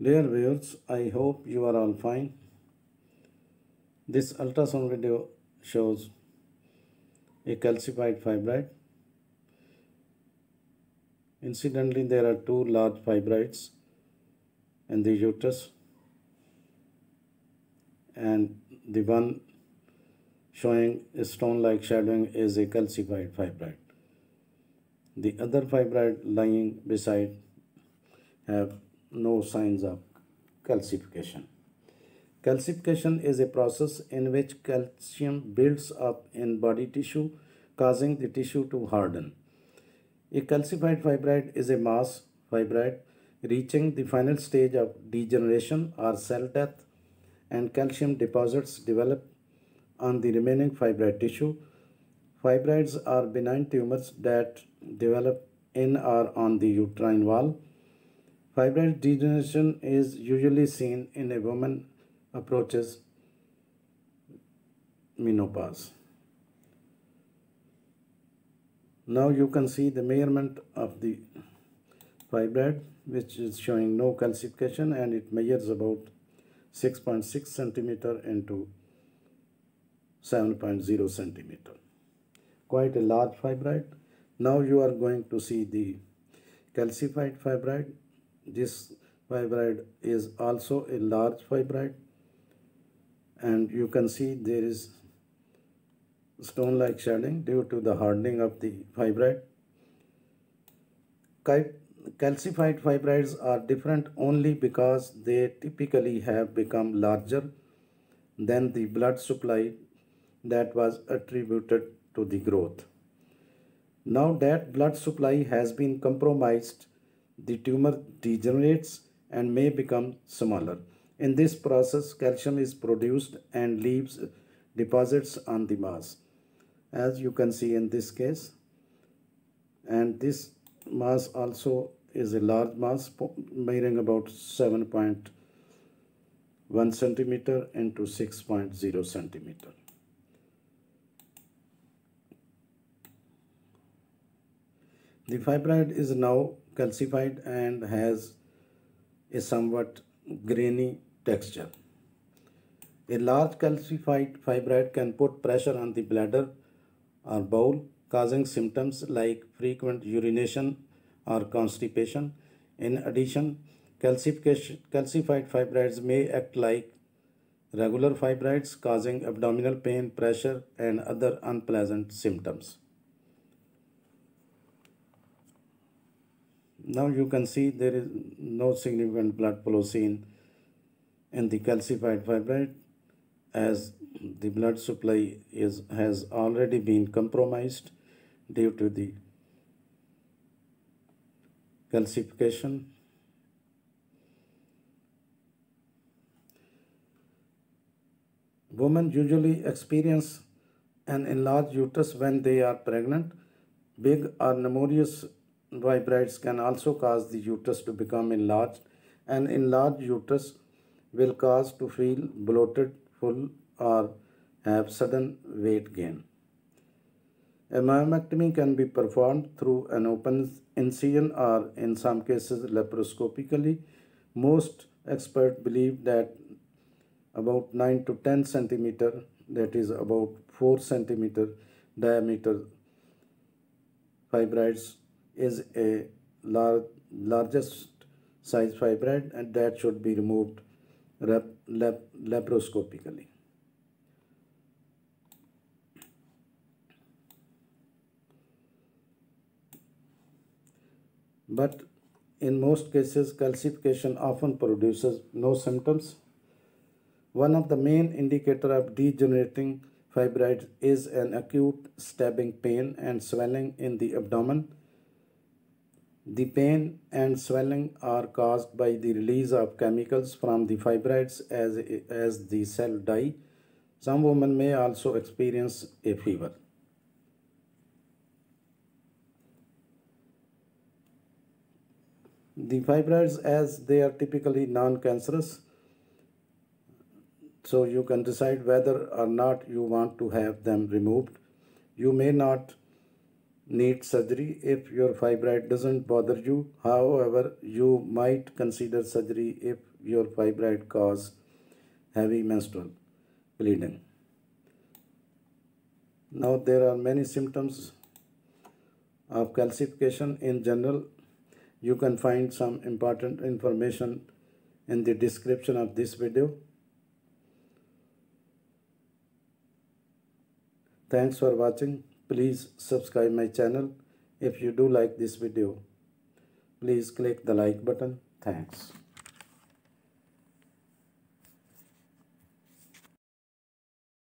Dear viewers, I hope you are all fine. This ultrasound video shows a calcified fibroid. Incidentally, there are two large fibroids in the uterus and the one showing a stone-like shadowing is a calcified fibroid. The other fibroid lying beside have no signs of calcification. Calcification is a process in which calcium builds up in body tissue, causing the tissue to harden. A calcified fibroid is a mass fibroid reaching the final stage of degeneration or cell death, and calcium deposits develop on the remaining fibroid tissue. Fibroids are benign tumors that develop in or on the uterine wall Fibroid degeneration is usually seen in a woman approaches menopause. Now you can see the measurement of the fibroid which is showing no calcification and it measures about 6.6 centimeter into 7.0 centimeter. Quite a large fibroid. Now you are going to see the calcified fibroid this fibroid is also a large fibroid and you can see there is stone-like shading due to the hardening of the fibroid. Calcified fibroids are different only because they typically have become larger than the blood supply that was attributed to the growth. Now that blood supply has been compromised the tumor degenerates and may become smaller. In this process, calcium is produced and leaves deposits on the mass, as you can see in this case. And this mass also is a large mass, measuring about 7.1 centimeter into 6.0 centimeter. The fibroid is now calcified and has a somewhat grainy texture. A large calcified fibroid can put pressure on the bladder or bowel, causing symptoms like frequent urination or constipation. In addition, calcified fibroids may act like regular fibroids, causing abdominal pain, pressure, and other unpleasant symptoms. Now you can see there is no significant blood flow seen in the calcified fibroid as the blood supply is has already been compromised due to the calcification. Women usually experience an enlarged uterus when they are pregnant. Big or numerous fibroids can also cause the uterus to become enlarged. and enlarged uterus will cause to feel bloated, full or have sudden weight gain. A myomectomy can be performed through an open incision or in some cases laparoscopically. Most experts believe that about 9 to 10 centimeter, that is about 4 centimeter diameter fibroids is a lar largest size fibroid and that should be removed lap laparoscopically. But in most cases, calcification often produces no symptoms. One of the main indicator of degenerating fibroids is an acute stabbing pain and swelling in the abdomen the pain and swelling are caused by the release of chemicals from the fibroids as, as the cell die. Some women may also experience a fever. The fibroids as they are typically non-cancerous so you can decide whether or not you want to have them removed. You may not need surgery if your fibroid doesn't bother you. However, you might consider surgery if your fibroid cause heavy menstrual bleeding. Now there are many symptoms of calcification in general. You can find some important information in the description of this video. Thanks for watching. Please subscribe my channel. If you do like this video, please click the like button. Thanks.